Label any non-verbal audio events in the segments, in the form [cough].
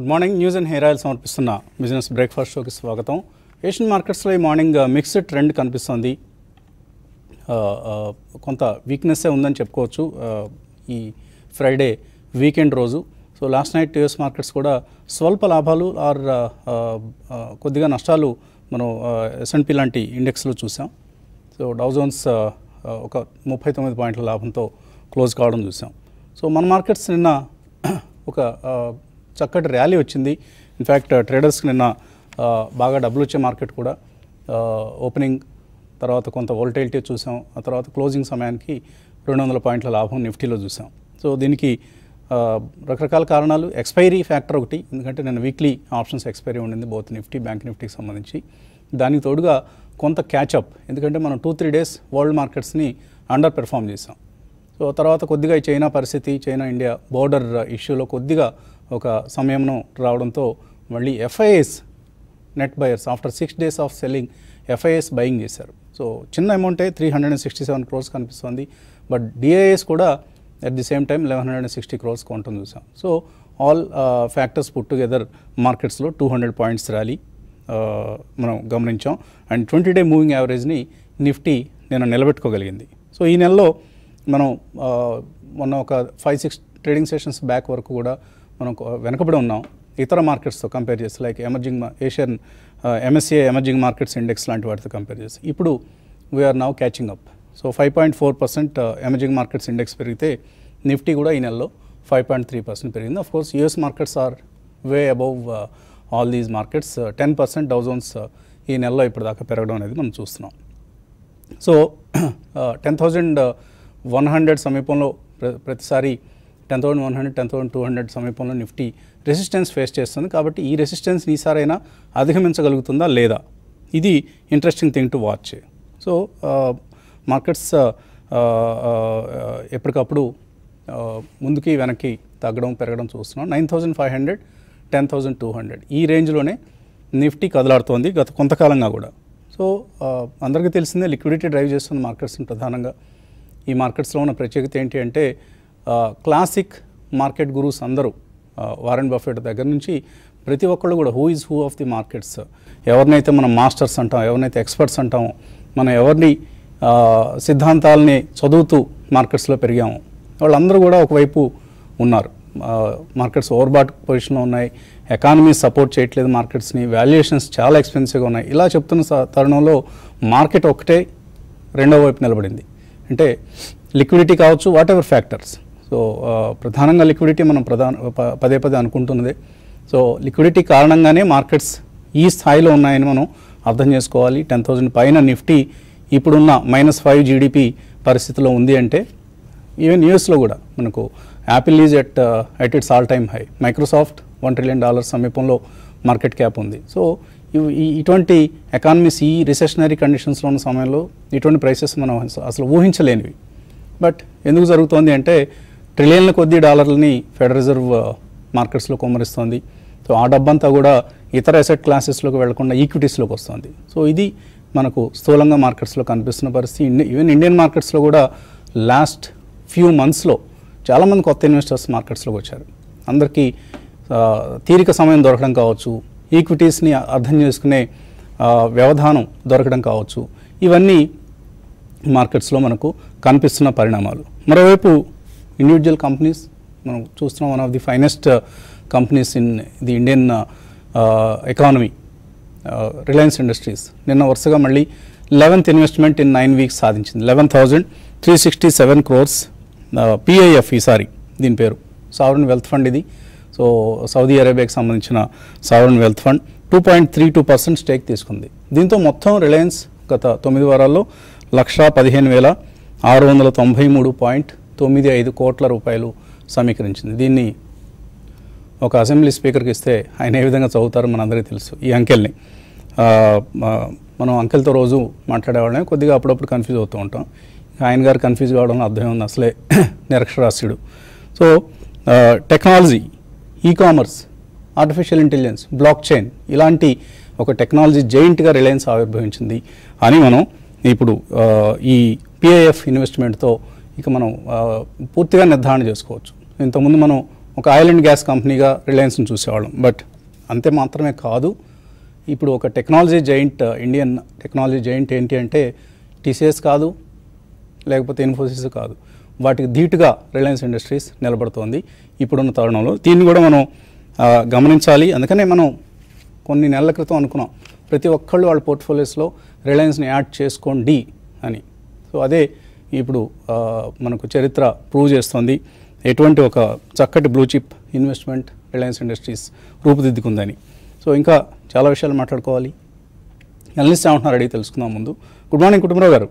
Good morning news and hair oil సమర్పిస్తున్న business breakfast షోకి స్వాగతం. ఏషియన్ మార్కెట్స్లో ఈ మార్నింగ్ మిక్స్డ్ ట్రెండ్ కనిపిస్తుంది. కొంత వీక్నెస్సే ఉందని చెప్పుకోవచ్చు. Uh, ఈ ఫ్రైడే వీకెండ్ రోజు. So last night US markets కూడా స్వల్ప లాభాలు ఆర్ uh, uh, కొద్దిగా నష్టాలు మనం ఎస్ఎన్పి లాంటి ఇండెక్స్లో చూసాం. సో డౌజోన్స్ ఒక ముప్పై తొమ్మిది పాయింట్ల లాభంతో క్లోజ్ కావడం చూసాం. సో మన మార్కెట్స్ నిన్న [coughs] ఒక చక్కటి ర్యాలీ వచ్చింది. ఇన్ఫ్యాక్ట్ ట్రేడర్స్కి uh, నిన్న uh, బాగా డబ్బులు వచ్చే మార్కెట్ కూడా uh, ఓపెనింగ్ తర్వాత కొంత వోల్టైలిటీ చూసాం. ఆ తర్వాత క్లోజింగ్ సమయానికి రెండు వందల పాయింట్ల లాభం నిఫ్టీలో చూసాం. సో దీనికి రకరకాల కారణాలు. ఎక్స్పైరీ ఫ్యాక్టర్ ఒకటి. ఎందుకంటే నేను వీక్లీ ఆప్షన్స్ ఎక్స్పైరీ ఉండింది బోత్ నిఫ్టీ బ్యాంక్ నిఫ్టీకి సంబంధించి. దానికి తోడుగా కొంత క్యాచప్ ఎందుకంటే మనం టూ త్రీ డేస్ వరల్డ్ మార్కెట్స్ని అండర్ పెర్ఫామ్ చేసాం. సో తర్వాత కొద్దిగా ఈ చైనా పరిస్థితి చైనా ఇండియా బోర్డర్ ఇష్యూలో కొద్దిగా ఒక సమయంను రావడంతో మళ్ళీ FIs net buyers after six days of selling FIs buying చేశారు. సో చిన్న అమౌంటే three hundred and sixty seven crores కనిపిస్తుంది. బట్ డిఐఎస్ కూడా at the same time eleven hundred and sixty crores కొంటాం చూసాం. So all factors put together మార్కెట్స్లో two hundred points rally మనం గమనించాం. And twenty day moving యావరేజ్ని Nifty నేను నిలబెట్టుకోగలిగింది. సో ఈ నెలలో మనం మొన్న ఒక five six trading sessions back వరకు కూడా మనం వెనకబడి ఉన్నాం. ఇతర మార్కెట్స్తో కంపేర్ చేసి like emerging Asian MSCI emerging markets index లాంటి వాటితో కంపేర్ చేసి ఇప్పుడు we are now catching up so five point four percent emerging markets index పెరిగితే నిఫ్టీ కూడా ఈ నెలలో ఫైవ్ పాయింట్ త్రీ పర్సెంట్ పెరిగింది. Of course US markets are way above all these markets ten percent Dow Jones ఈ నెలలో ఇప్పటిదాకా పెరగడం అనేది మనం చూస్తున్నాం. So ten thousand one hundred సమీపంలో ప్ర- ప్రతిసారి ten thousand one hundred ten thousand two hundred సమీపంలో నిఫ్టీ రెసిస్టెన్స్ ఫేస్ చేస్తుంది. కాబట్టి ఈ రెసిస్టెన్స్ ఈసారైనా అధిగమించగలుగుతుందా లేదా? ఇది interesting thing to watch. So markets ఎప్పటికప్పుడు ముందుకి వెనక్కి తగ్గడం పెరగడం చూస్తున్నాం. Nine thousand five hundred ten thousand two hundred. ఈ రేంజ్లోనే నిఫ్టీ కదలాడుతోంది గత కొంతకాలంగా కూడా. సో అందరికీ తెలిసిందే లిక్విడిటీ డ్రైవ్ చేస్తుంది మార్కెట్స్ని ప్రధానంగా. ఈ మార్కెట్స్లో ఉన్న ప్రత్యేకత ఏంటి అంటే క్లాసిక్ మార్కెట్ గురూస్ అందరూ వారెన్ బఫెట్ దగ్గర నుంచి ప్రతి ఒక్కళ్ళు కూడా who is who of the markets ఎవరినైతే మనం మాస్టర్స్ అంటాం ఎవరినైతే ఎక్స్పర్ట్స్ అంటామో మనం ఎవరిని సిద్ధాంతాలని చదువుతూ మార్కెట్స్లో పెరిగాము వాళ్ళందరూ కూడా ఒకవైపు ఉన్నారు. మార్కెట్స్ ఓవర్బాట్ పొజిషన్లో ఉన్నాయి. ఎకానమీ సపోర్ట్ చేయట్లేదు మార్కెట్స్ని వాల్యుయేషన్స్ చాలా ఎక్స్పెన్సివ్గా ఉన్నాయి. ఇలా చెప్తున్న స- తరుణంలో మార్కెట్ ఒకటే రెండో వైపు నిలబడింది. అంటే లిక్విడిటీ కావచ్చు వాట్ ఎవర్ ఫ్యాక్టర్స్ సో ప్రధానంగా లిక్విడిటీ మనం ప్రధాన ప- పదే పదే అనుకుంటున్నదే. సో లిక్విడిటీ కారణంగానే మార్కెట్స్ ఈ స్థాయిలో ఉన్నాయని మనం అర్థం చేసుకోవాలి. టెన్ థౌజండ్ పైన నిఫ్టీ ఇప్పుడున్న మైనస్ ఫైవ్ జీడిపి పరిస్థితిలో ఉంది అంటే ఈవెన్ యూఎస్లో కూడా మనకు Apple is at at its all time high. Microsoft one trillion dollars సమీపంలో మార్కెట్ క్యాప్ ఉంది. సో ఇవి- ఇటువంటి ఎకానమీస్ ఈ రిసెషనరీ కండిషన్స్లో ఉన్న సమయంలో ఇటువంటి ప్రైసెస్ మనం అసలు ఊహించలేనివి. బట్ ఎందుకు జరుగుతోంది అంటే ట్రిలియన్ల కొద్దీ డాలర్లని ఫెడరల్ రిజర్వ్ uh, మార్కెట్స్లో కుమ్మరిస్తోంది. సో ఆ డబ్బంతా కూడా ఇతర అసెట్ క్లాసెస్లోకి వెళ్ళకుండా ఈక్విటీస్లోకి వస్తుంది. సో ఇది మనకు స్థూలంగా మార్కెట్స్లో కనిపిస్తున్న పరిస్థితి. ఇండి- ఈవెన్ ఇండియన్ మార్కెట్స్లో కూడా లాస్ట్ ఫ్యూ మంత్స్లో చాలామంది కొత్త ఇన్వెస్టర్స్ మార్కెట్స్లోకి వచ్చారు. అందరికీ uh, తీరిక సమయం దొరకడం కావచ్చు ఈక్విటీస్ని అర్థం చేసుకునే uh, వ్యవధానం దొరకడం కావచ్చు. ఇవన్నీ మార్కెట్స్లో మనకు కనిపిస్తున్న పరిణామాలు. మరోవైపు ఇండివిజువల్ కంపెనీస్ మనం చూస్తున్నాం one of the finest companies in the Indian economy Reliance Industries నిన్న వరుసగా మళ్ళీ eleventh investment in nine weeks సాధించింది. Eleven thousand three sixty seven crores PIF ఈసారి దీని పేరు. సావరన్ వెల్త్ ఫండ్ ఇది. సో సౌదీ అరేబియాకి సంబంధించిన sovereign wealth fund two point three two percent stake తీసుకుంది. దీంతో మొత్తం రిలయన్స్ గత తొమ్మిది వారాల్లో లక్షా పదిహేను వేల ఆరు వందల తొంభై మూడు పాయింట్ తొమ్మిది ఐదు కోట్ల రూపాయలు సమీకరించింది. దీన్ని ఒక అసెంబ్లీ స్పీకర్కి ఇస్తే ఆయన ఏ విధంగా చదువుతారో మనందరికీ తెలుసు. ఈ అంకెల్ని. మనం అంకెల్తో రోజు మాట్లాడేవాళ్ళమే. కొద్దిగా అప్పుడప్పుడు కన్ఫ్యూజ్ అవుతూ ఉంటాం. ఆయన గారు కన్ఫ్యూజ్ కావడం అర్థం ఉంది. అసలే [coughs] నిరక్షరాస్యుడు. So technology ecommerce artificial intelligence blockchain ఇలాంటి ఒక టెక్నాలజీ జైంట్గా రిలయన్స్ ఆవిర్భవించింది అని మనం ఇప్పుడు ఈ పిఐఎఫ్ ఇన్వెస్ట్మెంట్తో ఇక మనం పూర్తిగా నిర్ధారణ చేసుకోవచ్చు. ఇంతకుముందు మనం ఒక ఆయిల్ అండ్ గ్యాస్ కంపెనీగా రిలయన్స్ని చూసేవాళ్ళం. బట్ అంతే మాత్రమే కాదు ఇప్పుడు ఒక technology giant Indian technology giant ఏంటి అంటే టీసీఎస్ కాదు లేకపోతే ఇన్ఫోసిస్ కాదు. వాటికి ధీటుగా రిలయన్స్ ఇండస్ట్రీస్ నిలబడుతోంది ఇప్పుడున్న తరుణంలో. దీన్ని కూడా మనం గమనించాలి. అందుకనే మనం కొన్ని నెలల క్రితం అనుకున్నాం ప్రతి ఒక్కళ్ళు వాళ్ళ పోర్ట్ఫోలియోస్లో రిలయన్స్ని యాడ్ చేసుకోండి అని. సో అదే ఇప్పుడు మనకు చరిత్ర ప్రూవ్ చేస్తోంది. ఎటువంటి ఒక చక్కటి blue chip investment Reliance Industries రూపుదిద్దుకుందని. So ఇంకా చాలా విషయాలు మాట్లాడుకోవాలి. ఎనలిస్ట్ ఏమంటున్నారు అడిగి తెలుసుకుందాం ముందు. గుడ్ మార్నింగ్ కుటుంబరావు గారు.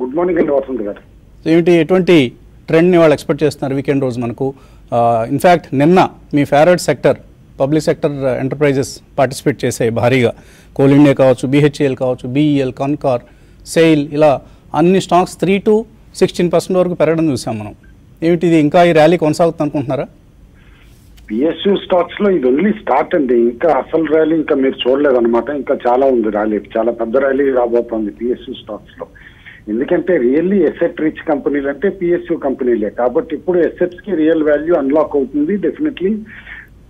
గుడ్ మార్నింగ్ అండి వసంత్ గారు. ఏమిటి ఎటువంటి ట్రెండ్ని వాళ్ళు ఎక్స్పెక్ట్ చేస్తున్నారు వీకెండ్ రోజు మనకు? ఇన్ఫ్యాక్ట్ నిన్న మీ favourite sector public sector enterprises participate చేసాయి భారీగా. కోల్ ఇండియా కావచ్చు బీహెచ్ఏఎల్ కావచ్చు బీఈఎల్ కాన్కార్ సెయిల్ ఇలా అన్ని stocks three to sixteen percent వరకు పెరగడం చూసాం మనం. ఏమిటి ఇది? ఇంకా ఈ ర్యాలీ కొనసాగుతుంది అనుకుంటున్నారా పిఎస్యూ స్టాక్స్లో ఇది ఓన్లీ స్టార్ట్ అండి. ఇంకా అసలు ర్యాలీ ఇంకా మీరు చూడలేదు అనమాట ఇంకా చాలా ఉంది ర్యాలీ. చాలా పెద్ద ర్యాలీ రాబోతోంది పిఎస్యూ స్టాక్స్లో. ఎందుకంటే రియల్లీ ఎసెట్ రిచ్ కంపెనీలు అంటే పిఎస్యూ కంపెనీలే. కాబట్టి ఇప్పుడు ఎసెట్స్కి రియల్ వాల్యూ అన్లాక్ అవుతుంది. డెఫినెట్లీ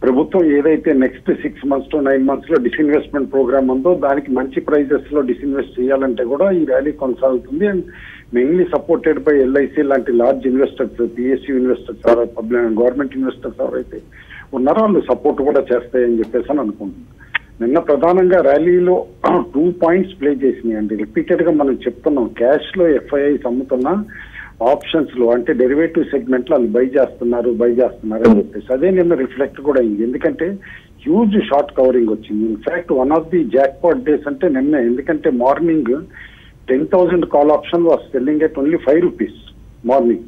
ప్రభుత్వం ఏదైతే next six months to nine మంత్స్లో డిస్ఇన్వెస్ట్మెంట్ ప్రోగ్రామ్ ఉందో దానికి మంచి ప్రైజెస్లో డిస్ఇన్వెస్ట్ చేయాలంటే కూడా ఈ ర్యాలీ కొనసాగుతుంది. And mainly supported by LIC లాంటి large investors PSU investors public government investors ఎవరైతే ఉన్నారో వాళ్ళు సపోర్ట్ కూడా చేస్తాయని చెప్పేసి అని అనుకుంటున్నాను నిన్న ప్రధానంగా ర్యాలీలో టూ పాయింట్స్ ప్లే చేసినాయి. అండి రిపీటెడ్గా మనం చెప్తున్నాం క్యాష్లో ఎఫ్ఐఐస్ అమ్ముతున్నా ఆప్షన్స్లో అంటే డెరివేటివ్ సెగ్మెంట్లో వాళ్ళు బై చేస్తున్నారు బై చేస్తున్నారు అని చెప్పేసి. అదే నిన్న రిఫ్లెక్ట్ కూడా అయింది. ఎందుకంటే హ్యూజ్ షార్ట్ కవరింగ్ వచ్చింది. In fact one of the jackpot days అంటే నిన్న. ఎందుకంటే morning ten thousand call option was selling at only five rupees morning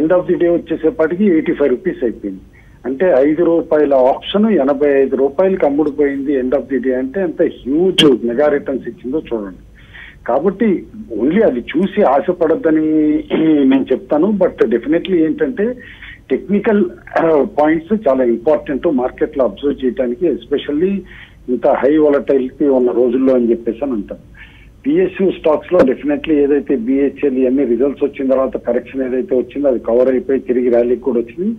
end of the day వచ్చేసేపటికి eighty five rupees అయిపోయింది. అంటే ఐదు రూపాయల ఆప్షన్ ఎనభై ఐదు రూపాయలకి అమ్ముడుపోయింది ఎండ్ ఆఫ్ ది డే అంటే ఎంత హ్యూజ్ మెగా రిటర్న్స్ ఇచ్చిందో చూడండి. కాబట్టి ఓన్లీ అది చూసి ఆశపడద్దని నేను చెప్తాను. బట్ డెఫినెట్లీ ఏంటంటే టెక్నికల్ పాయింట్స్ uh, చాలా ఇంపార్టెంట్ మార్కెట్లో అబ్జర్వ్ చేయడానికి ఎస్పెషల్లీ ఇంత హై వాలటైలిటీ ఉన్న రోజుల్లో అని చెప్పేసి అని అంటాను పిఎస్యూ స్టాక్స్లో డెఫినెట్లీ ఏదైతే బిహెచ్ఎల్ ఇవన్నీ రిజల్ట్స్ వచ్చిన తర్వాత కరెక్షన్ ఏదైతే వచ్చిందో అది కవర్ అయిపోయి తిరిగి ర్యాలీకి కూడా వచ్చింది.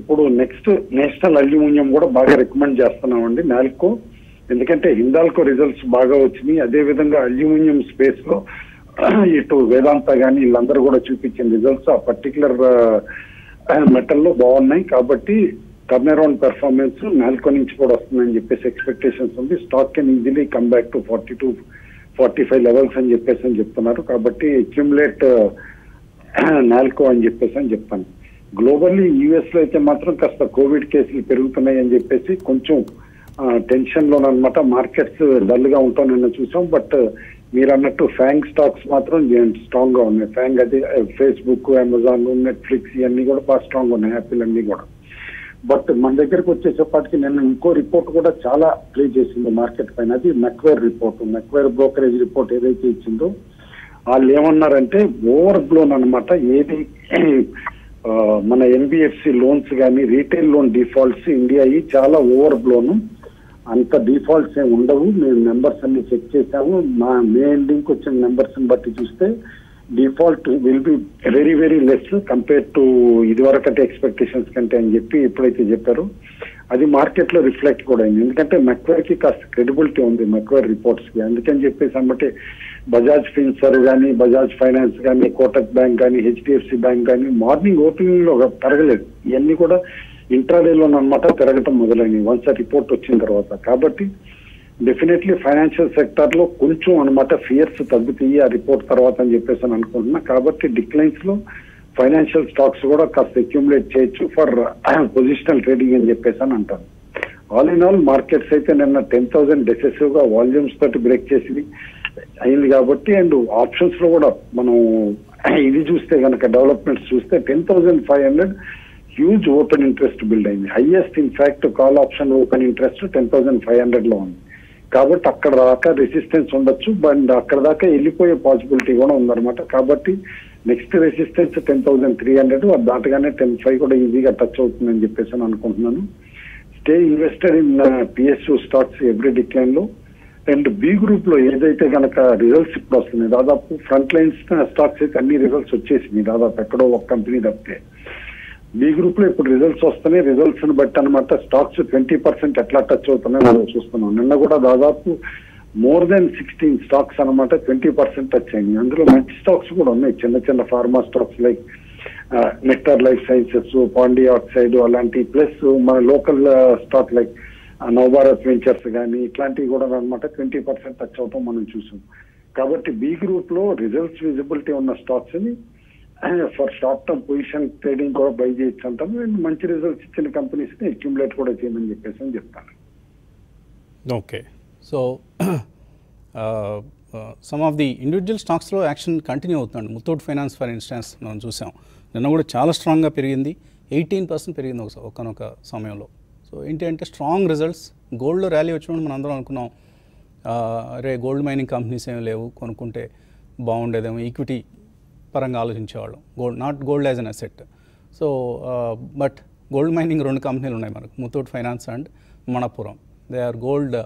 ఇప్పుడు నెక్స్ట్ నేషనల్ అల్యూమినియం కూడా బాగా రికమెండ్ చేస్తున్నామండి. నాల్కో ఎందుకంటే హిందాల్కో రిజల్ట్స్ బాగా వచ్చినాయి. అదే విధంగా అల్యూమినియం స్పేస్లో [clears throat] ఇటు వేదాంత కానీ వీళ్ళందరూ కూడా చూపించిన రిజల్ట్స్ ఆ పర్టికులర్ మెటల్లో బాగున్నాయి. కాబట్టి టర్న్ అరౌండ్ పెర్ఫార్మెన్స్ నాల్కో నుంచి కూడా వస్తుందని చెప్పేసి ఎక్స్పెక్టేషన్స్ ఉంది. Stock can easily come back to forty to forty five levels అని చెప్పేసి అని చెప్తున్నారు. కాబట్టి అక్యుములేట్ నాల్కో అని చెప్పేసి అని చెప్తాను. గ్లోబల్లీ యూఎస్లో అయితే మాత్రం కాస్త కోవిడ్ కేసులు పెరుగుతున్నాయి అని చెప్పేసి కొంచెం టెన్షన్ లోనమాట మార్కెట్స్ డల్గా ఉంటాం నిన్న చూసాం. బట్ మీరు అన్నట్టు ఫ్యాంగ్ స్టాక్స్ మాత్రం స్ట్రాంగ్గా ఉన్నాయి. ఫ్యాంగ్ అది ఫేస్బుక్ అమెజాన్ నెట్ఫ్లిక్స్ ఇవన్నీ కూడా బాగా స్ట్రాంగ్ ఉన్నాయి. యాపిల్ అన్ని కూడా. బట్ మన దగ్గరకు వచ్చేసేపాటికి నేను ఇంకో రిపోర్ట్ కూడా చాలా ప్లే చేసింది మార్కెట్ పైన. అది Macquarie report. Macquarie brokerage report ఏదైతే ఇచ్చిందో వాళ్ళు ఏమన్నారంటే ఓవర్ బ్లోన్ అనమాట ఏది మన ఎన్బిఎఫ్సి లోన్స్ కానీ రీటైల్ లోన్ డిఫాల్ట్స్ ఇండియా చాలా ఓవర్ బ్లోను అంత డిఫాల్ట్స్ ఏమి ఉండవు. మేము నెంబర్స్ అన్ని చెక్ చేసాము. మా మెయిన్ లింక్ వచ్చిన నెంబర్స్ బట్టి చూస్తే default will be very very less compare to ఇదివరకటి ఎక్స్పెక్టేషన్స్ కంటే అని చెప్పి ఎప్పుడైతే చెప్పారో అది మార్కెట్లో రిఫ్లెక్ట్ కూడా అయింది. ఎందుకంటే మెక్వేర్కి కాస్త క్రెడిబిలిటీ ఉంది మెక్వేర్ రిపోర్ట్స్కి. అందుకని చెప్పేసి అనమాట బజాజ్ ఫిన్సర్ కానీ బజాజ్ ఫైనాన్స్ కానీ కోటక్ బ్యాంక్ కానీ హెచ్డిఎఫ్సి బ్యాంక్ కానీ మార్నింగ్ ఓపెనింగ్లో పెరగలేదు. ఇవన్నీ కూడా ఇంట్రాడేలో అనమాట పెరగటం మొదలైనవి. వన్స్ రిపోర్ట్ వచ్చిన తర్వాత. కాబట్టి డెఫినెట్లీ ఫైనాన్షియల్ సెక్టర్లో కొంచెం అనమాట ఫియర్స్ తగ్గుతాయి ఆ రిపోర్ట్ తర్వాత అని చెప్పేసి అని అనుకుంటున్నా. కాబట్టి డిక్లైన్స్లో ఫైనాన్షియల్ స్టాక్స్ కూడా కాస్త అక్యుములేట్ చేయొచ్చు ఫర్ పొజిషనల్ ట్రేడింగ్ అని చెప్పేసి అని అంటారు. ఆల్ ఇన్ ఆల్ మార్కెట్స్ అయితే నిన్న టెన్ థౌసండ్ డెసెసివ్గా వాల్యూమ్స్ తోటి బ్రేక్ చేసింది అయింది కాబట్టి అండ్ ఆప్షన్స్లో కూడా మనం [clears throat] ఇది చూస్తే కనుక డెవలప్మెంట్స్ చూస్తే ten thousand five hundred huge open interest build అయింది. Highest in fact call option open interest ten thousand five హండ్రెడ్లో ఉంది. కాబట్టి అక్కడ దాకా రెసిస్టెన్స్ ఉండొచ్చు అండ్ అక్కడ దాకా వెళ్ళిపోయే పాసిబిలిటీ కూడా ఉందన్నమాట. కాబట్టి next resistance ten thousand three hundred అది దాటగానే టెన్ ఫైవ్ కూడా ఈజీగా టచ్ అవుతుందని చెప్పేసి అని అనుకుంటున్నాను. Stay invested in PSU stocks every డిక్లైన్లో. And B గ్రూప్లో ఏదైతే కనుక రిజల్ట్స్ ఇప్పుడు వస్తున్నాయి దాదాపు ఫ్రంట్ లైన్స్ స్టాక్స్ అయితే అన్ని రిజల్ట్స్ వచ్చేసింది దాదాపు ఎక్కడో ఒక కంపెనీ తప్పితే. బి గ్రూప్లో ఇప్పుడు రిజల్ట్స్ వస్తున్నాయి. రిజల్ట్స్ని బట్టి అనమాట స్టాక్స్ ట్వంటీ పర్సెంట్ ఎట్లా టచ్ అవుతున్నాయి మనం చూస్తున్నాం. నిన్న కూడా దాదాపు మోర్ దెన్ సిక్స్టీన్ స్టాక్స్ అనమాట ట్వంటీ పర్సెంట్ టచ్ అయింది అందులో మంచి స్టాక్స్ కూడా ఉన్నాయి. చిన్న చిన్న pharma stocks like Nectar life sciences Pondy oxide అలాంటి ప్లస్ మన local stock like Navabharat ventures కానీ ఇట్లాంటివి కూడా అనమాట ట్వంటీ పర్సెంట్ టచ్ అవటం మనం చూసాం. కాబట్టి బి గ్రూప్లో రిజల్ట్స్ విజిబిలిటీ ఉన్న స్టాక్స్ని for short term position trading కూడా బై చేయొచ్చు అంటాను అండ్ మంచి రిజల్ట్స్ ఇచ్చిన కంపెనీస్ని అక్యుములేట్ కూడా చేయమని చెప్పేసి అని చెప్తాను. Okay. So some of the individual స్టాక్స్లో యాక్షన్ కంటిన్యూ అవుతుందండి. ముత్తూట్ ఫైనాన్స్ ఫర్ ఇన్స్టెన్స్ మనం చూసాం. నిన్న కూడా చాలా స్ట్రాంగ్గా పెరిగింది. ఎయిటీన్ పర్సెంట్ పెరిగింది ఒక ఒకనొక సమయంలో. సో ఏంటి అంటే స్ట్రాంగ్ రిజల్ట్స్ గోల్డ్లో ర్యాలీ వచ్చినప్పుడు మనం అందరం అనుకున్నాం. ఆ, అరే గోల్డ్ మైనింగ్ కంపెనీస్ ఏమి లేవు. కొనుక్కుంటే బాగుండేదేమో. ఈక్విటీ పరంగా ఆలోచించేవాళ్ళం. Gold not gold as an asset. So but gold mining రెండు కంపెనీలు ఉన్నాయి మనకు. Muthoot finance and Manappuram they are gold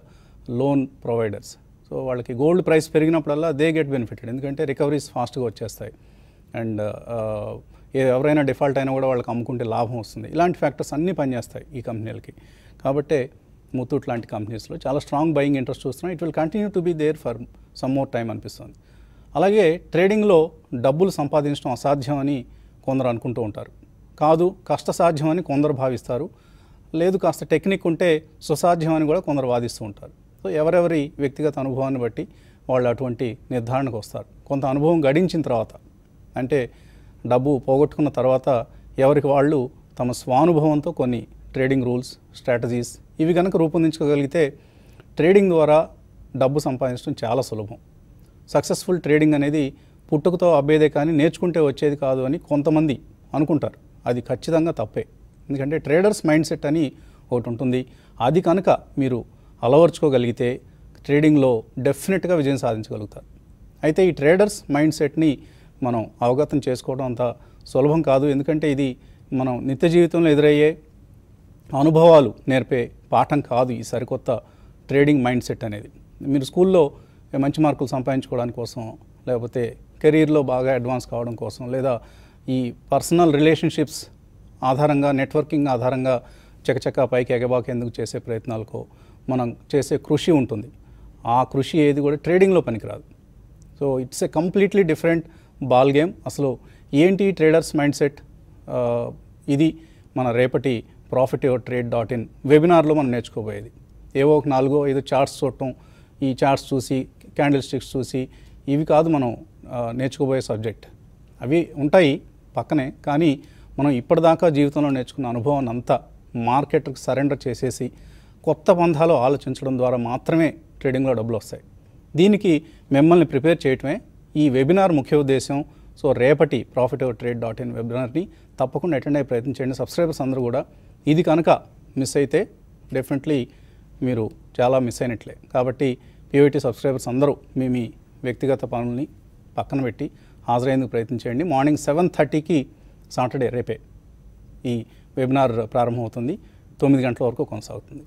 loan providers. So వాళ్ళకి గోల్డ్ ప్రైస్ పెరిగినప్పుడల్లా దే గెట్ బెనిఫిటెడ్. ఎందుకంటే రికవరీస్ ఫాస్ట్గా వచ్చేస్తాయి. అండ్ ఎవరైనా డిఫాల్ట్ అయినా కూడా వాళ్ళకి అమ్ముకుంటే లాభం వస్తుంది. ఇలాంటి ఫ్యాక్టర్స్ అన్నీ పనిచేస్తాయి ఈ కంపెనీలకి. కాబట్టే ముత్తూట్ లాంటి కంపెనీస్లో చాలా స్ట్రాంగ్ బయింగ్ ఇంట్రెస్ట్ చూస్తున్నాం. It will continue to be there for some more time అనిపిస్తుంది. అలాగే ట్రేడింగ్లో డబ్బులు సంపాదించడం అసాధ్యం అని కొందరు అనుకుంటూ ఉంటారు. కాదు కష్టసాధ్యం అని కొందరు భావిస్తారు. లేదు కాస్త టెక్నిక్ ఉంటే సుసాధ్యం అని కూడా కొందరు వాదిస్తూ ఉంటారు. సో ఎవరెవరి వ్యక్తిగత అనుభవాన్ని బట్టి వాళ్ళు అటువంటి నిర్ధారణకు వస్తారు. కొంత అనుభవం గడించిన తర్వాత అంటే డబ్బు పోగొట్టుకున్న తర్వాత ఎవరికి వాళ్ళు తమ స్వానుభవంతో కొన్ని ట్రేడింగ్ రూల్స్ స్ట్రాటజీస్ ఇవి కనుక రూపొందించుకోగలిగితే ట్రేడింగ్ ద్వారా డబ్బు సంపాదించడం చాలా సులభం. సక్సెస్ఫుల్ ట్రేడింగ్ అనేది పుట్టుకతో అబ్బేదే కానీ నేర్చుకుంటే వచ్చేది కాదు అని కొంతమంది అనుకుంటారు. అది ఖచ్చితంగా తప్పే. ఎందుకంటే ట్రేడర్స్ మైండ్ సెట్ అని ఒకటి ఉంటుంది. అది కనుక మీరు అలవర్చుకోగలిగితే ట్రేడింగ్లో డెఫినెట్గా విజయం సాధించగలుగుతారు. అయితే ఈ ట్రేడర్స్ మైండ్ సెట్ని మనం అవగతం చేసుకోవడం అంత సులభం కాదు. ఎందుకంటే ఇది మనం నిత్య జీవితంలో ఎదురయ్యే అనుభవాలు నేర్పే పాఠం కాదు ఈ సరికొత్త ట్రేడింగ్ మైండ్ సెట్ అనేది. మీరు స్కూల్లో మంచి మార్కులు సంపాదించుకోవడానికి కోసం లేకపోతే కెరీర్లో బాగా అడ్వాన్స్ కావడం కోసం లేదా ఈ పర్సనల్ రిలేషన్షిప్స్ ఆధారంగా నెట్వర్కింగ్ ఆధారంగా చకచక పైకి ఎగబాకేందుకు చేసే ప్రయత్నాలకు మనం చేసే కృషి ఉంటుంది. ఆ కృషి ఏది కూడా ట్రేడింగ్లో పనికిరాదు. So it's a completely different ball game అసలు ఏంటి ట్రేడర్స్ మైండ్ సెట్? ఇది మన రేపటి profit your trade dot in వెబినార్లో మనం నేర్చుకోబోయేది. ఏవో ఒక నాలుగో ఐదు చార్ట్స్ చూడటం. ఈ చార్ట్స్ చూసి క్యాండిల్ స్టిక్స్ చూసి ఇవి కాదు మనం నేర్చుకోబోయే సబ్జెక్ట్ అవి ఉంటాయి పక్కనే కానీ మనం ఇప్పటిదాకా జీవితంలో నేర్చుకున్న అనుభవాన్ని అంతా మార్కెట్కి సరెండర్ చేసేసి కొత్త పంధాలు ఆలోచించడం ద్వారా మాత్రమే ట్రేడింగ్లో డబ్బులు వస్తాయి. దీనికి మిమ్మల్ని ప్రిపేర్ చేయటమే ఈ వెబినార్ ముఖ్య ఉద్దేశం సో రేపటి profit over trade dot in వెబినార్ని తప్పకుండా అటెండ్ అయ్యే ప్రయత్నం చేయండి. సబ్స్క్రైబర్స్ అందరూ కూడా ఇది కనుక మిస్ అయితే డెఫినెట్లీ మీరు చాలా మిస్ అయినట్లే. కాబట్టి పీవైటీ సబ్స్క్రైబర్స్ అందరూ మీ మీ వ్యక్తిగత పనుల్ని పక్కన పెట్టి హాజరయ్యేందుకు ప్రయత్నం చేయండి. మార్నింగ్ సెవెన్ థర్టీకి సాటర్డే రేపే ఈ వెబినార్ ప్రారంభమవుతుంది. తొమ్మిది గంటల వరకు కొనసాగుతుంది.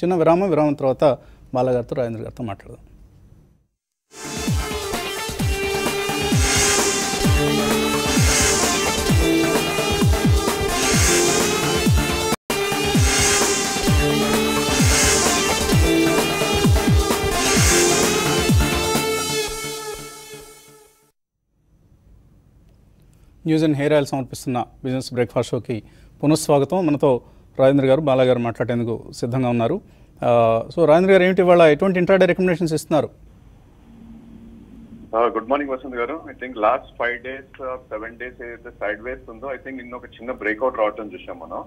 చిన్న విరామం విరామం తర్వాత బాలగారితో రాజేంద్ర గారితో మాట్లాడదాం. న్యూస్ అండ్ హెయిర్ ఆయిల్ సమర్పిస్తున్న బిజినెస్ బ్రేక్ఫాస్ట్ షోకి పునఃస్వాగతం. మనతో రాజేంద్ర గారు బాలా గారు మాట్లాడేందుకు సిద్ధంగా ఉన్నారు. సో రాజేంద్ర గారు ఏమిటి ఇవాళ ఎటువంటి ఇంట్రాడే రికమెండేషన్స్ ఇస్తున్నారు? Good morning Vasant garu. I think last five days seven days ఏదైతే సైడ్ వేస్ ఉందో ఐ థింక్ నిన్న ఒక చిన్న బ్రేక్అవుట్ రావటం చూసాం మనం.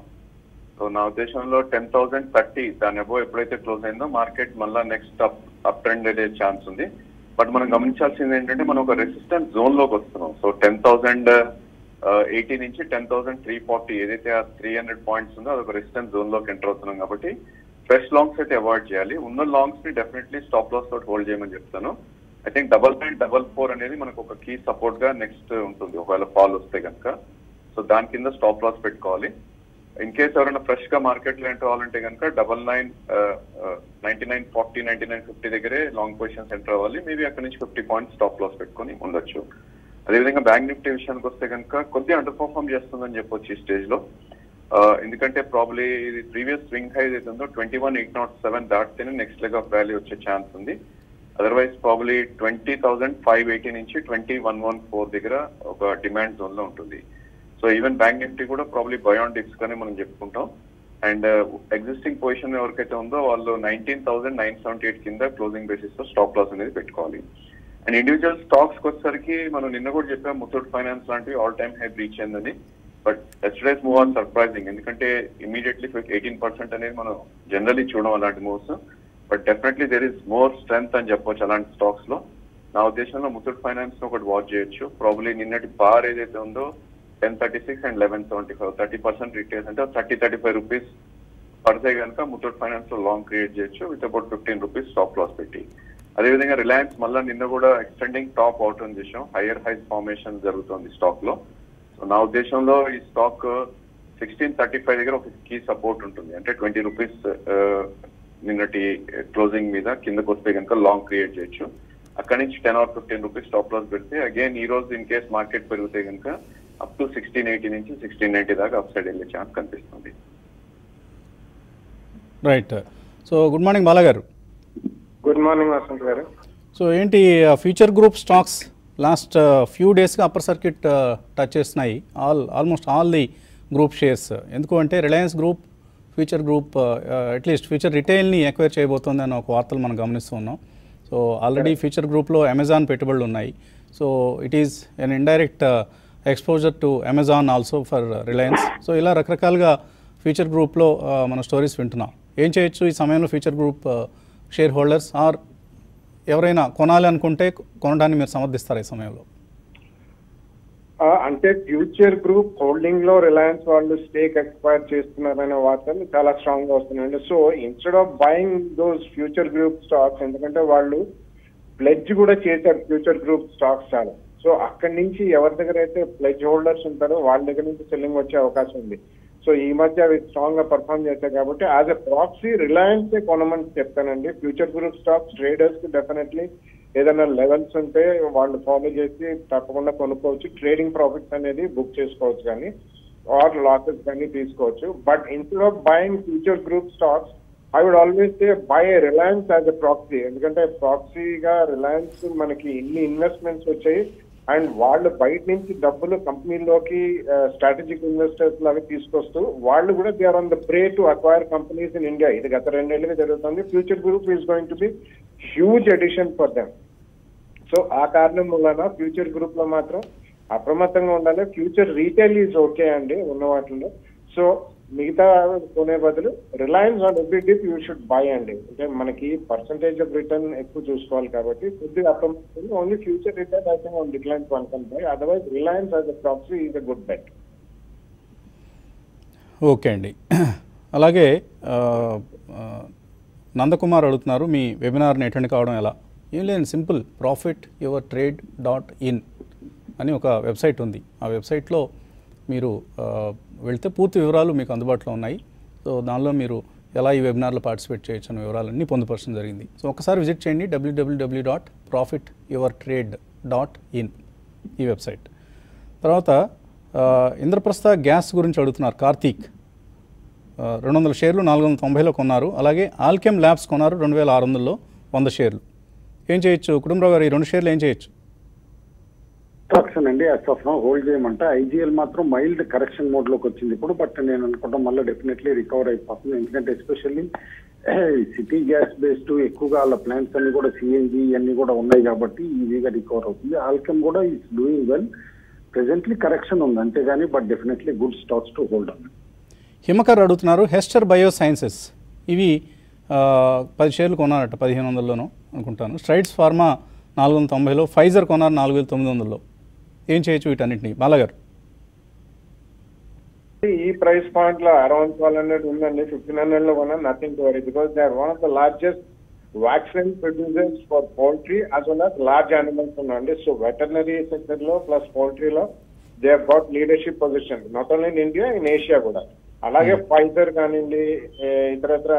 సో నా ఉద్దేశంలో టెన్ థౌసండ్ థర్టీ దాని అబో ఎప్పుడైతే క్లోజ్ అయిందో మార్కెట్ మళ్ళీ నెక్స్ట్ అప్ అప్ ట్రెండ్ అయ్యే ఛాన్స్ ఉంది. బట్ మనం గమనించాల్సింది ఏంటంటే మనం ఒక రెసిస్టెంట్ జోన్లోకి వస్తున్నాం. సో టెన్ థౌసండ్ ఎయిటీ నుంచి టెన్ థౌసండ్ త్రీ ఫార్టీ ఏదైతే ఆ త్రీ హండ్రెడ్ పాయింట్స్ ఉందో అదొక రెసిస్టెన్స్ జోన్లోకి ఎంటర్ అవుతున్నాం కాబట్టి ఫ్రెష్ లాంగ్స్ అయితే అవాయిడ్ చేయాలి. ఉన్న లాంగ్స్ని డెఫినెట్లీ స్టాప్ లాస్ తోటి హోల్డ్ చేయమని చెప్తాను. I think double nine double four అనేది మనకు ఒక కీ సపోర్ట్గా నెక్స్ట్ ఉంటుంది. ఒకవేళ ఫాల్ వస్తే కనుక. సో దాని కింద స్టాప్ లాస్ పెట్టుకోవాలి. ఇన్ కేస్ ఎవరైనా ఫ్రెష్గా మార్కెట్లో ఎంటర్ అవ్వాలంటే కనుక double nine ninety nine forty ninety nine fifty దగ్గరే లాంగ్ పొజిషన్స్ ఎంటర్ అవ్వాలి. మేబీ అక్కడ నుంచి ఫిఫ్టీ పాయింట్స్ స్టాప్ లాస్ పెట్టుకొని ఉండొచ్చు. అదేవిధంగా బ్యాంక్ నిఫ్టీ విషయానికి వస్తే కనుక కొద్దిగా అండర్ పర్ఫామ్ చేస్తుందని చెప్పొచ్చు ఈ స్టేజ్లో. ఎందుకంటే ప్రాబ్లీ ఇది ప్రీవియస్ స్వింగ్ హై ఏదైతే ఉందో twenty one eight nought seven దాటితేనే next leg of rally వచ్చే ఛాన్స్ ఉంది. Otherwise probably twenty thousand five eighty నుంచి ట్వంటీ వన్ వన్ ఫోర్ దగ్గర ఒక డిమాండ్ జోన్లో ఉంటుంది. సో ఈవెన్ బ్యాంక్ నిఫ్టీ కూడా ప్రాబ్లీ బయాన్ డిప్స్ గానే మనం చెప్పుకుంటాం. అండ్ ఎగ్జిస్టింగ్ పొజిషన్ ఎవరికైతే ఉందో వాళ్ళు nineteen thousand nine seventy eight కింద క్లోజింగ్ బేసిస్లో స్టాప్ లాస్ అనేది పెట్టుకోవాలి. అండ్ ఇండివిజువల్ స్టాక్స్ వచ్చేసరికి మనం నిన్న కూడా చెప్పాం ముత్తూట్ ఫైనాన్స్ లాంటివి ఆల్ టైమ్ హై బ్రీచ్ అయిందని. But yesterday's move on surprising ఎందుకంటే ఇమీడియట్లీ ఎయిటీన్ పర్సెంట్ అనేది మనం జనరలీ చూడడం అలాంటి moves but definitely there is more strength అని చెప్పొచ్చు అలాంటి స్టాక్స్లో. నా ఉద్దేశంలో ముత్తూట్ ఫైనాన్స్ ఒకటి వాచ్ చేయొచ్చు. ప్రాబ్లీ నిన్నటి బార్ ఏదైతే ఉందో ten thirty six and eleven seventy five thirty percent retails అంటే థర్టీ థర్టీ ఫైవ్ రూపీస్ పడితే కనుక ముత్తూట్ ఫైనాన్స్లో లాంగ్ క్రియేట్ చేయొచ్చు. With about fifteen rupees stop loss పెట్టి. అదేవిధంగా రిలయన్స్ మళ్ళీ నిన్న కూడా ఎక్స్టెండింగ్ టాప్ అవుట్ అని చేసాం హైయర్ హైస్ ఫార్మేషన్ జరుగుతుంది స్టాక్లో. సో నా ఉద్దేశంలో ఈ స్టాక్ సిక్స్టీన్ థర్టీ ఫైవ్ దగ్గర ఒక కీ సపోర్ట్ ఉంటుంది. అంటే ట్వంటీ రూపీస్ uh, నిన్నటి uh, క్లోజింగ్ మీద కిందకు వస్తే కనుక లాంగ్ క్రియేట్ చేయొచ్చు. అక్కడి నుంచి ten or fifteen rupees stop loss పెడితే అగైన్ ఈ రోజు ఇన్ కేస్ మార్కెట్ పెరిగితే కనుక అప్ టు సిక్స్టీన్ ఎయిటీ నుంచి సిక్స్టీన్ నైన్టీ దాకా అప్ సైడ్ వెళ్ళే ఛాన్స్ కనిపిస్తుంది. Right so good morning బాలాగారు good morning Vasant garu. So ఏంటి Future group stocks last few డేస్గా upper circuit touch చేస్తున్నాయి. All almost all the group shares. ఎందుకు అంటే Reliance group Future group at least Future రిటైల్ని acquire చేయబోతోంది అన్న ఒక వార్తలు మనం గమనిస్తూ ఉన్నాం. సో ఆల్రెడీ ఫ్యూచర్ గ్రూప్లో అమెజాన్ పెట్టుబడులు ఉన్నాయి. So it is an indirect exposure to Amazon also for Reliance so ఇలా రకరకాలుగా ఫ్యూచర్ గ్రూప్లో మన స్టోరీస్ వింటున్నాం. ఏం చేయొచ్చు ఈ సమయంలో future group share holders or ఎవరైనా కొనాలి అనుకుంటే కొనడాన్ని మీరు సమర్థిస్తారు ఈ సమయంలో? అంటే ఫ్యూచర్ గ్రూప్ హోల్డింగ్లో రిలయన్స్ వాళ్ళు స్టేక్ ఎక్స్పైర్ చేస్తున్నారనే వార్తలు చాలా స్ట్రాంగ్గా వస్తున్నాయండి. So instead of buying those Future group stocks ఎందుకంటే వాళ్ళు ప్లెడ్జ్ కూడా చేశారు ఫ్యూచర్ గ్రూప్ స్టాక్స్ చాలా. సో అక్కడి నుంచి ఎవరి దగ్గర అయితే ప్లెడ్జ్ హోల్డర్స్ ఉంటారో వాళ్ళ దగ్గర నుంచి సెల్లింగ్ వచ్చే అవకాశం ఉంది. సో ఈ మధ్య అవి స్ట్రాంగ్గా పర్ఫామ్ చేశాయి కాబట్టి యాజ్ ఎ ప్రాక్సీ రిలయన్స్ కొనమని చెప్తానండి. ఫ్యూచర్ గ్రూప్ స్టాక్స్ ట్రేడర్స్కి డెఫినెట్లీ ఏదైనా లెవెల్స్ ఉంటే వాళ్ళు ఫాలో చేసి తప్పకుండా కొనుక్కోవచ్చు. ట్రేడింగ్ ప్రాఫిట్స్ అనేది బుక్ చేసుకోవచ్చు కానీ ఆర్ లాసెస్ కానీ తీసుకోవచ్చు. But instead of buying Future group stocks I would always say buy Reliance as a proxy ఎందుకంటే ప్రాక్సీగా రిలయన్స్ మనకి ఇన్ని ఇన్వెస్ట్మెంట్స్ వచ్చాయి. అండ్ వాళ్ళు బయట నుంచి డబ్బులు కంపెనీలోకి స్ట్రాటజిక్ ఇన్వెస్టర్స్ లాగా తీసుకొస్తూ వాళ్ళు కూడా they are on the prey to acquire companies in India ఇది గత రెండేళ్ళుగా జరుగుతుంది. Future group is going to be huge edition for them so ఆ కారణం వలన ఫ్యూచర్ గ్రూప్లో మాత్రం అప్రమత్తంగా ఉండాలి. ఫ్యూచర్ రీటైల్ ఈజ్ ఓకే అండి ఉన్న వాటిలో సో మిగతా కొనే బదులు Reliance on every dip you should buy అండి. అంటే మనకి పర్సంటేజ్ ఆఫ్ రిటర్న్ ఎక్కువ చూసుకోవాలి కాబట్టి కొద్దిగా అప్రమత్తంగా ఓన్లీ ఫ్యూచర్ రిటర్న్ అయితే on decline one can buy otherwise Reliance as a proxy is a good bet okay అండి. [clears throat] అలాగే నందకుమార్ అడుగుతున్నారు మీ వెబినార్ని అటెండ్ కావడం ఎలా? ఏం లేదు simple profit your trade dot in అని ఒక వెబ్సైట్ ఉంది. ఆ వెబ్సైట్లో మీరు వెళ్తే పూర్తి వివరాలు మీకు అందుబాటులో ఉన్నాయి. సో దానిలో మీరు ఎలా ఈ వెబినార్లో పార్టిసిపేట్ చేయొచ్చు అనే వివరాలన్నీ పొందుపరచడం జరిగింది. సో ఒకసారి విజిట్ చేయండి. WWW dot profit your trade dot in ఈ వెబ్సైట్. తర్వాత ఇంద్రప్రస్థ గ్యాస్ గురించి అడుగుతున్నారు కార్తీక్. రెండు వందల షేర్లు నాలుగు వందల తొంభైలో కొన్నారు. అలాగే ఆల్కెమ్ ల్యాబ్స్ కొన్నారు రెండు వేల ఆరు వందల్లో వంద షేర్లు. ఏం చేయొచ్చు? కుటుంబరావు గారు ఈ రెండు షేర్లు ఏం చేయొచ్చు? స్టాక్స్ అండి యాజ్ ఆఫ్ హోల్డ్ చేయమంటే ఐజీఎల్ మాత్రం మైల్డ్ కరెక్షన్ మోడ్లోకి వచ్చింది ఇప్పుడు బట్ నేను అనుకుంటాం మళ్ళీ డెఫినెట్లీ రికవర్ అయిపోతుంది. ఎందుకంటే ఎస్పెషల్లీ సిటీ గ్యాస్ బేస్డ్ ఎక్కువగా వాళ్ళ ప్లాంట్స్ అన్ని కూడా సిఎన్జి అన్ని కూడా ఉన్నాయి కాబట్టి ఈజీగా రికవర్ అవుతుంది. ఆల్కమ్ కూడా is doing well presently correction ఉంది అంతేగాని but definitely good stocks to hold on Himakar అడుగుతున్నారు హెస్టర్ బయో సైన్సెస్ ఇవి పది షేర్లు కొన్నారట పదిహేను వందల్లోనూ అనుకుంటాను. స్ట్రైట్స్ ఫార్మా నాలుగు వందల తొంభైలో ఫైజర్ కొన్నారు నాలుగు వేల తొమ్మిది వందల్లో. ఏం చేయొచ్చు వీటన్నిటిని? బాలగారు. ఈ ప్రైస్ పాయింట్లో అరౌండ్ ట్వెల్వ్ హండ్రెడ్ ఉందండి. ఫిఫ్టీన్ హండ్రెడ్లో కొన్నా. Nothing to worry because they are one of the largest vaccine producers for poultry as well as large animals ఉన్నాయండి సో వెటర్నరీ సెక్టర్లో ప్లస్ పౌల్ట్రీలో they have got leadership position not only in India in Asia కూడా. అలాగే Pfizer కానివ్వండి ఏ, ఇతర ఇతర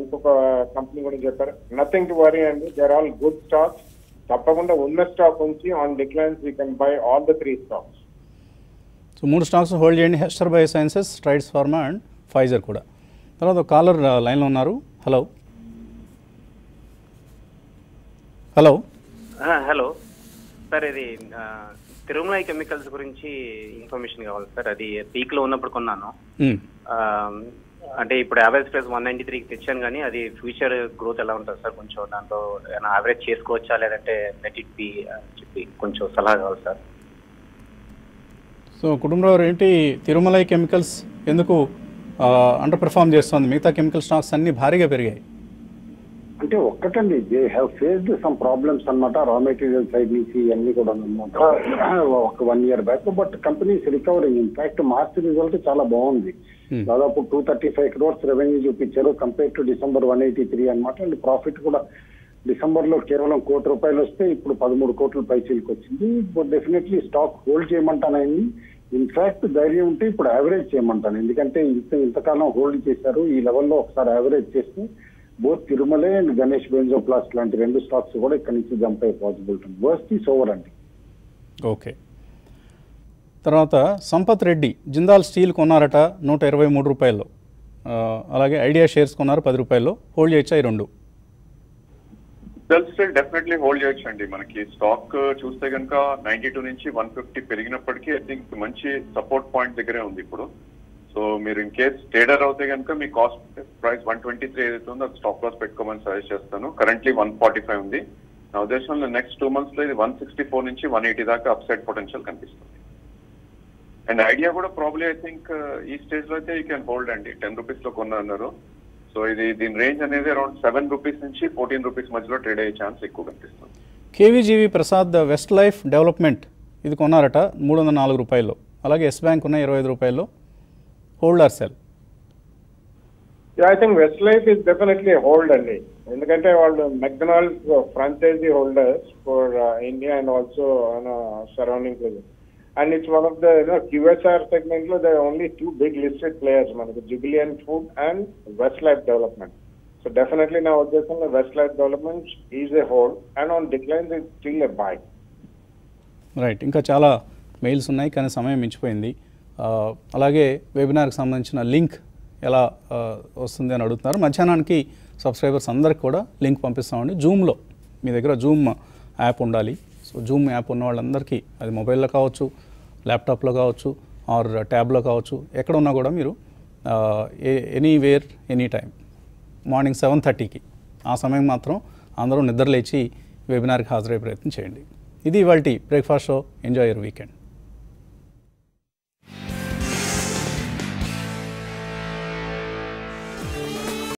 ఇంకొక company కూడా చెప్పారు. నథింగ్ టు వరీ అండి. They are all good stocks తప్పకుండా ఉన్న స్టాక్ ఉంచి on declines we can buy all the three stocks so మూడు స్టాక్స్ హోల్డ్ చేయండి. Hester biosciences Strides pharma and Pfizer కూడా. తర్వాత ఒక కాలర్ లైన్లో ఉన్నారు. హలో హలో ఆ, హలో సార్ ఇది తిరుమల కెమికల్స్ గురించి ఇన్ఫర్మేషన్ కావాలి సార్ అది పీక్లో ఉన్నప్పుడు కొన్నాను. ఆ, అంటే ఇప్పుడు యావరేజ్ ప్రైస్ వన్ నైన్టీ త్రీకి తెచ్చాను కానీ అది ఫ్యూచర్ గ్రోత్ ఎలా ఉంటుంది సార్? కొంచెం దాంట్లో ఏమైనా యావరేజ్ చేసుకోవచ్చా? లేదంటే లెట్ ఇట్ బి అని చెప్పి కొంచెం సలహా కావాలి సార్. సో కుటుంబంలో ఏంటి తిరుమలై కెమికల్స్ ఎందుకు అండర్ పెర్ఫామ్ చేస్తుంది? మిగతా కెమికల్ స్టాక్స్ అన్నీ భారీగా పెరిగాయి. అంటే ఒక్కటండి they have faced some problems అన్నమాట రా మెటీరియల్ సైడ్ నుంచి అన్ని కూడా అన్నమాట. ఒక one year back but companies recovering in fact March result చాలా బాగుంది. దాదాపు two thirty five crores revenue చూపించారు compare to December one eighty three అనమాట అండ్ ప్రాఫిట్ కూడా డిసెంబర్లో కేవలం కోటి రూపాయలు వస్తే ఇప్పుడు పదమూడు కోట్ల పైసలకు వచ్చింది. బట్ డెఫినెట్లీ స్టాక్ హోల్డ్ చేయమంటానండి ఇన్ఫాక్ట్ ధైర్యం ఉంటే ఇప్పుడు యావరేజ్ చేయమంటాను. ఎందుకంటే ఇంత ఇంతకాలం హోల్డ్ చేశారు. ఈ లెవెల్లో ఒకసారి యావరేజ్ చేస్తే both Tirumalai and Ganesh Benzoplast లాంటి రెండు స్టాక్స్ కూడా ఇక్కడ నుంచి జంప్ అయ్యే పాసిబిలిటీ ఉంది. వర్స్ట్ ఈస్ ఓవర్ అండి. ఓకే. తర్వాత సంపత్ రెడ్డి జిందాల్ స్టీల్ కొన్నారట నూట ఇరవై మూడు రూపాయల్లో. అలాగే ఐడియా షేర్స్ కొన్నారు పది రూపాయల్లో. హోల్డ్ చేయొచ్చా ఈ రెండు? సెల్ స్టిల్ డెఫినెట్లీ హోల్డ్ చేయొచ్చు అండి మనకి స్టాక్ చూస్తే కనుక నైన్టీ టూ నుంచి వన్ ఫిఫ్టీ పెరిగినప్పటికీ ఐ థింక్ మంచి సపోర్ట్ పాయింట్ దగ్గరే ఉంది ఇప్పుడు. సో మీరు ఇన్ కేస్ ట్రేడర్ అవుతే కనుక మీ cost price one twenty three ఏదైతే ఉందో అది స్టాప్ లాస్ పెట్టుకోమని సజెస్ట్ చేస్తాను. కరెంట్లీ వన్ ఫార్టీ ఫైవ్ ఉంది. నా ఉద్దేశంలో నెక్స్ట్ టూ మంత్స్లో ఇది వన్ సిక్స్టీ ఫోర్ నుంచి వన్ ఎయిటీ దాకా అప్సైడ్ పొటెన్షియల్ కనిపిస్తుంది. అండ్ ఐడియా కూడా ప్రాబ్లీ ఐ థింక్ ఈ స్టేజ్లో అయితే యూ క్యాన్ హోల్డ్ అండి. టెన్ రూపీస్లో కొన్నా అన్నారు. సో ఇది దీని రేంజ్ అనేది అరౌండ్ సెవెన్ రూపీస్ నుంచి ఫోర్టీన్ రూపీస్ మధ్యలో ట్రేడ్ అయ్యే ఛాన్స్ ఎక్కువ కనిపిస్తుంది. కేవీజీవి ప్రసాద్ వెస్ట్ లైఫ్ డెవలప్మెంట్ ఇది కొన్నారట మూడు వందల నాలుగు రూపాయల్లో అలాగే ఎస్ బ్యాంక్ ఉన్న ఇరవై ఐదు రూపాయల్లో hold or sell I think Westlife is definitely hold అండి. ఎందుకంటే వాళ్ళు McDonald's franchisee holders for India and also surrounding and it's one of the QSR సెగ్మెంట్లో the only two big listed players మనకి Jubilant food and Westlife Development so definitely నా ఉద్దేశంలో Westlife Development is a hold and on decline it still a buy right ఇంకా చాలా mails ఉన్నాయి కానీ సమయం మించిపోయింది. అలాగే వెబినార్కి సంబంధించిన లింక్ ఎలా వస్తుంది అని అడుగుతున్నారు. మధ్యాహ్నానికి సబ్స్క్రైబర్స్ అందరికి కూడా లింక్ పంపిస్తామండి. జూమ్లో మీ దగ్గర జూమ్ యాప్ ఉండాలి. జూమ్ యాప్ ఉన్న వాళ్ళందరికీ అది మొబైల్లో కావచ్చు ల్యాప్టాప్లో కావచ్చు ఆర్ ట్యాబ్లో కావచ్చు ఎక్కడ ఉన్నా కూడా మీరు anywhere any time morning seven థర్టీకి ఆ సమయం మాత్రం అందరూ నిద్రలేచి వెబినార్కి హాజరయ్యే ప్రయత్నం చేయండి. ఇది ఇవాళ breakfast show. Enjoy your weekend.